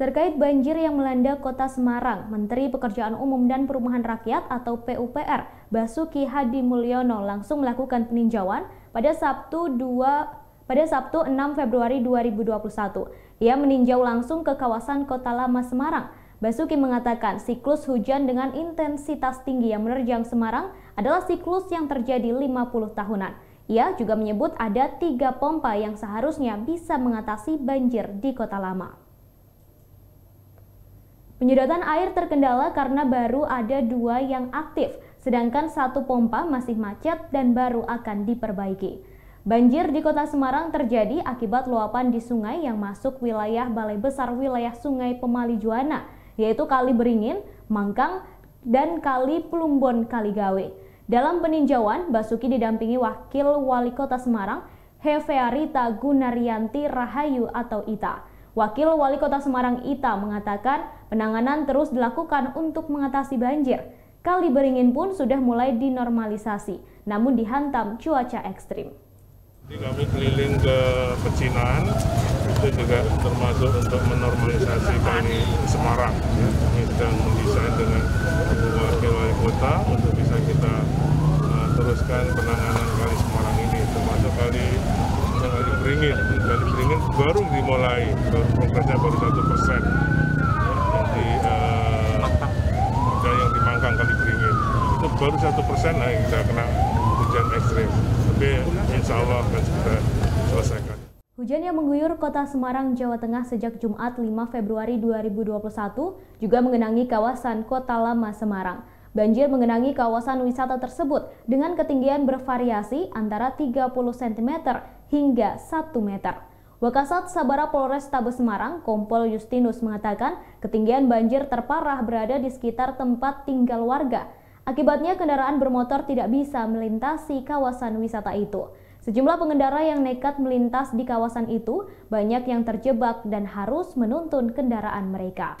Terkait banjir yang melanda kota Semarang, Menteri Pekerjaan Umum dan Perumahan Rakyat atau PUPR, Basuki Hadi Mulyono langsung melakukan peninjauan pada Sabtu 2 pada Sabtu 6 Februari 2021. Ia meninjau langsung ke kawasan Kota Lama Semarang. Basuki mengatakan siklus hujan dengan intensitas tinggi yang menerjang Semarang adalah siklus yang terjadi 50 tahunan. Ia juga menyebut ada tiga pompa yang seharusnya bisa mengatasi banjir di Kota Lama. Penyedotan air terkendala karena baru ada dua yang aktif, sedangkan satu pompa masih macet dan baru akan diperbaiki. Banjir di kota Semarang terjadi akibat luapan di sungai yang masuk wilayah Balai Besar wilayah Sungai Pemali Juana, yaitu Kali Beringin, Mangkang, dan Kali Plumbon Kaligawe. Dalam peninjauan, Basuki didampingi Wakil Wali Kota Semarang, Hefearita Gunaryanti Rahayu atau Ita. Wakil Wali Kota Semarang Ita mengatakan penanganan terus dilakukan untuk mengatasi banjir. Kali Beringin pun sudah mulai dinormalisasi, namun dihantam cuaca ekstrim. Jadi kami keliling ke pecinan, itu juga termasuk untuk menormalisasi kali Semarang. Ya. Kami sedang mendesain dengan Wakil Wali Kota untuk bisa kita uh, teruskan penanganan kali Semarang ini, termasuk kali kali beringin kali beringin baru dimulai progresnya baru satu persen. Yang di uh, yang dimangkang kali beringin itu baru satu persen nah kita kena hujan ekstrim. Tapi insya Allah akan kita selesaikan. Hujan yang mengguyur kota Semarang, Jawa Tengah sejak Jumat 5 Februari 2021 juga mengenangi kawasan Kota Lama Semarang. Banjir mengenangi kawasan wisata tersebut dengan ketinggian bervariasi antara 30 cm hingga 1 meter. Wakasat Sabara Polres Tabes Semarang, Kompol Justinus mengatakan ketinggian banjir terparah berada di sekitar tempat tinggal warga. Akibatnya kendaraan bermotor tidak bisa melintasi kawasan wisata itu. Sejumlah pengendara yang nekat melintas di kawasan itu banyak yang terjebak dan harus menuntun kendaraan mereka.